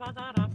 ba da da